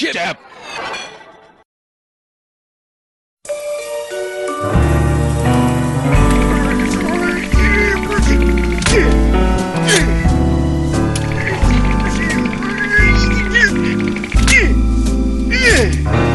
shit up. Yeah.